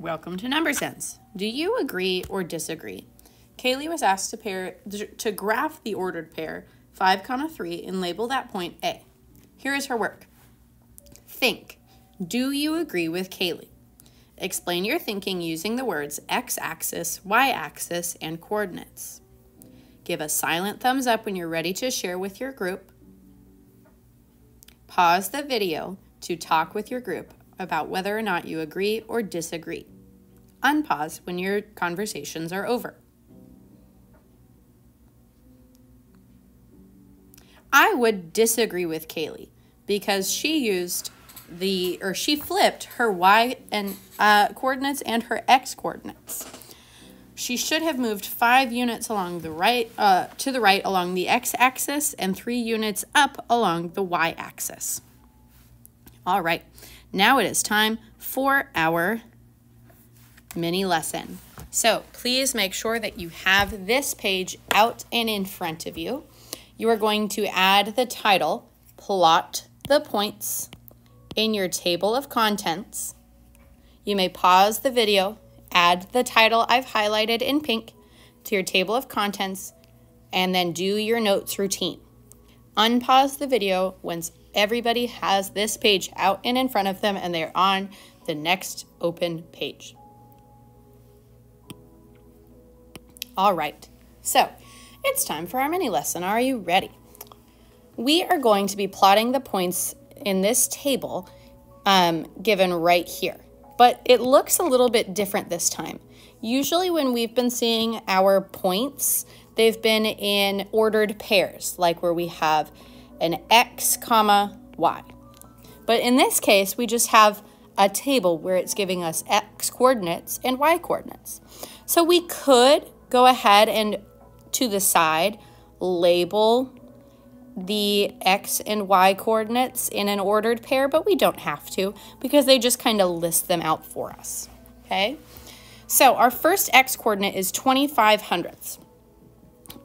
Welcome to Number Sense. Do you agree or disagree? Kaylee was asked to pair to graph the ordered pair 5 comma 3 and label that point A. Here is her work. Think. Do you agree with Kaylee? Explain your thinking using the words x-axis, y-axis, and coordinates. Give a silent thumbs up when you're ready to share with your group. Pause the video to talk with your group about whether or not you agree or disagree. Unpause when your conversations are over. I would disagree with Kaylee because she used the, or she flipped her y and uh, coordinates and her x coordinates. She should have moved five units along the right, uh, to the right along the x-axis and three units up along the y-axis. All right, now it is time for our mini lesson. So please make sure that you have this page out and in front of you. You are going to add the title, plot the points in your table of contents. You may pause the video, add the title I've highlighted in pink to your table of contents, and then do your notes routine. Unpause the video once everybody has this page out and in front of them and they're on the next open page. All right, so it's time for our mini lesson. Are you ready? We are going to be plotting the points in this table um, given right here, but it looks a little bit different this time. Usually when we've been seeing our points, they've been in ordered pairs, like where we have an x comma y. But in this case, we just have a table where it's giving us x coordinates and y coordinates. So we could go ahead and to the side label the x and y coordinates in an ordered pair, but we don't have to because they just kind of list them out for us, okay? So our first x coordinate is 25 hundredths.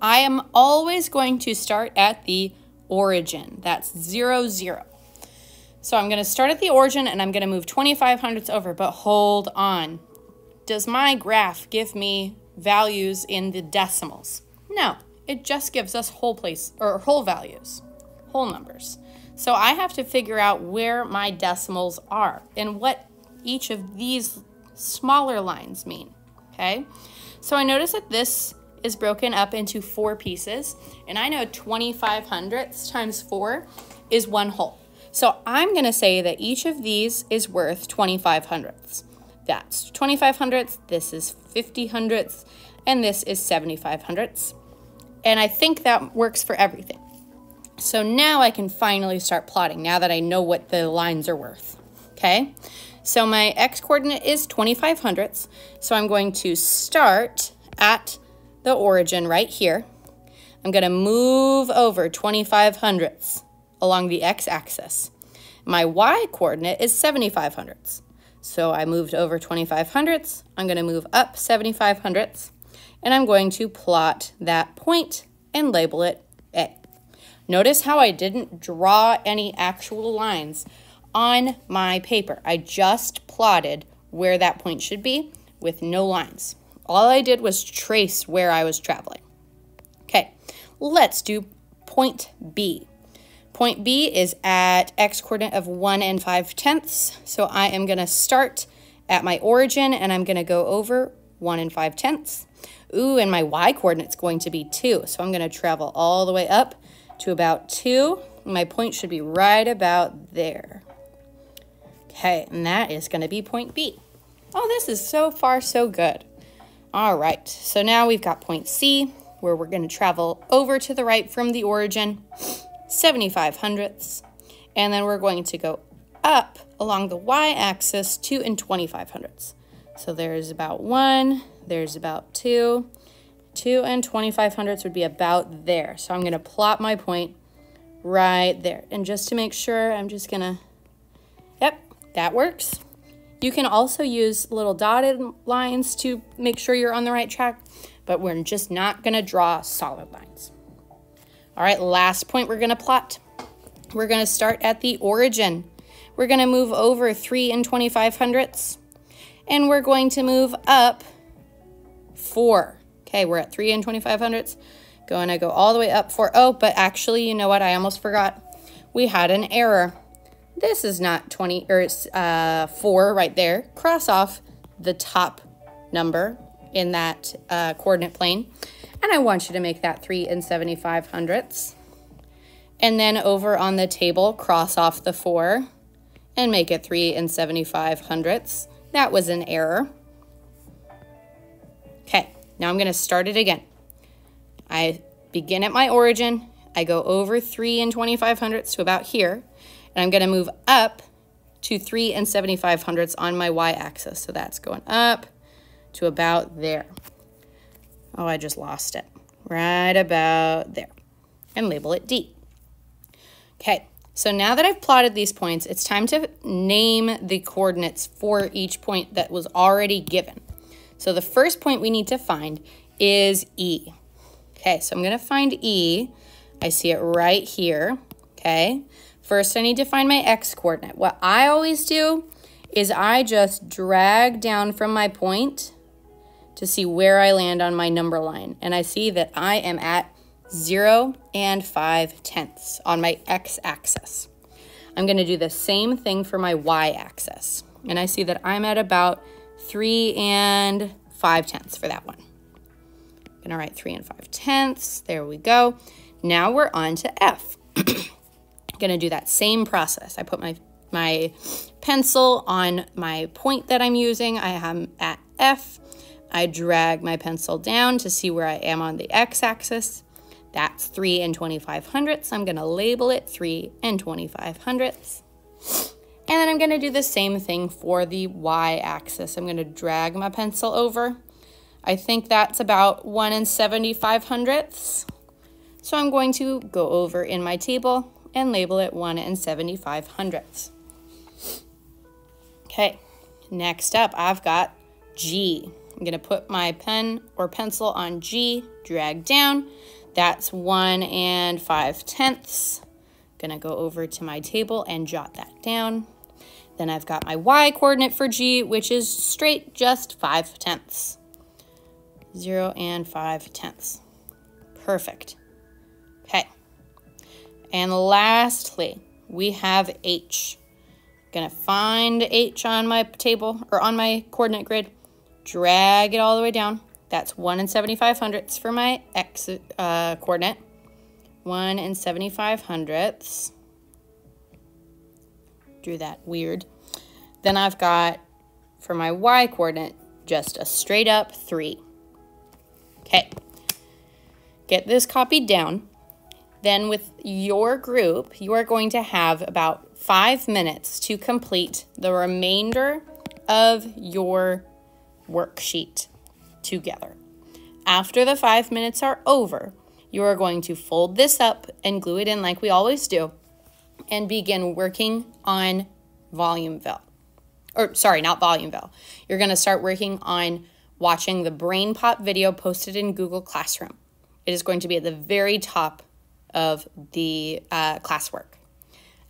I am always going to start at the origin. That's zero, zero. So I'm going to start at the origin and I'm going to move 25 hundredths over, but hold on. Does my graph give me values in the decimals? No, it just gives us whole place or whole values, whole numbers. So I have to figure out where my decimals are and what each of these smaller lines mean, okay? So I notice that this is broken up into four pieces, and I know 25 hundredths times four is one whole. So I'm gonna say that each of these is worth 25 hundredths. That's 25 hundredths, this is 50 hundredths, and this is 75 hundredths. And I think that works for everything. So now I can finally start plotting now that I know what the lines are worth, okay? So my x coordinate is 25 hundredths, so I'm going to start at the origin right here. I'm going to move over 25 hundredths along the x-axis. My y-coordinate is 75 hundredths. So I moved over 25 hundredths. I'm going to move up 75 hundredths. And I'm going to plot that point and label it A. Notice how I didn't draw any actual lines on my paper. I just plotted where that point should be with no lines. All I did was trace where I was traveling. Okay, let's do point B. Point B is at x coordinate of 1 and 5 tenths. So I am going to start at my origin and I'm going to go over 1 and 5 tenths. Ooh, and my y coordinate's going to be 2. So I'm going to travel all the way up to about 2. My point should be right about there. Okay, and that is going to be point B. Oh, this is so far so good. All right, so now we've got point C, where we're going to travel over to the right from the origin, 75 hundredths, and then we're going to go up along the y-axis 2 and 25 hundredths. So there's about 1, there's about 2, 2 and 25 hundredths would be about there. So I'm going to plot my point right there. And just to make sure, I'm just going to, yep, that works. You can also use little dotted lines to make sure you're on the right track, but we're just not gonna draw solid lines. All right, last point we're gonna plot. We're gonna start at the origin. We're gonna move over three and 25 hundredths, And we're going to move up four. Okay, we're at three and 25 hundredths. Going to go all the way up four. Oh, but actually, you know what? I almost forgot. We had an error. This is not 20 or uh, four right there. Cross off the top number in that uh, coordinate plane. And I want you to make that 3 and 75 hundredths. And then over on the table, cross off the 4 and make it 3 and 75 hundredths. That was an error. Okay, now I'm going to start it again. I begin at my origin. I go over 3 and 25 hundredths to about here. And I'm going to move up to 3 and 75 hundredths on my y-axis. So that's going up to about there. Oh, I just lost it. Right about there. And label it D. Okay, so now that I've plotted these points, it's time to name the coordinates for each point that was already given. So the first point we need to find is E. Okay, so I'm going to find E. I see it right here. Okay, first I need to find my X coordinate. What I always do is I just drag down from my point to see where I land on my number line. And I see that I am at 0 and 5 tenths on my x-axis. I'm going to do the same thing for my y-axis. And I see that I'm at about 3 and 5 tenths for that one. I'm going to write 3 and 5 tenths. There we go. Now we're on to F. going to do that same process. I put my, my pencil on my point that I'm using. I am at F. I drag my pencil down to see where I am on the x-axis. That's 3 and 25 hundredths. I'm going to label it 3 and 25 hundredths. And then I'm going to do the same thing for the y-axis. I'm going to drag my pencil over. I think that's about 1 and 75 hundredths. So I'm going to go over in my table and label it 1 and 75 hundredths. Okay, next up I've got G. I'm going to put my pen or pencil on G, drag down. That's 1 and 5 tenths. Going to go over to my table and jot that down. Then I've got my Y coordinate for G, which is straight just 5 tenths. 0 and 5 tenths. Perfect. Okay. And lastly, we have H. Gonna find H on my table or on my coordinate grid drag it all the way down. That's 1 and 75 hundredths for my x uh, coordinate. 1 and 75 hundredths. Drew that weird. Then I've got, for my y coordinate, just a straight up 3. Okay. Get this copied down. Then with your group, you are going to have about five minutes to complete the remainder of your worksheet together. After the five minutes are over, you are going to fold this up and glue it in like we always do and begin working on Volumeville. Or sorry, not Volumeville. You're going to start working on watching the BrainPop video posted in Google Classroom. It is going to be at the very top of the uh, classwork.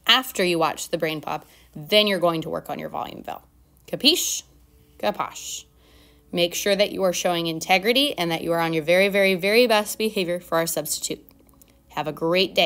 After you watch the BrainPop, then you're going to work on your Volumeville. Capiche? Caposh. Make sure that you are showing integrity and that you are on your very, very, very best behavior for our substitute. Have a great day.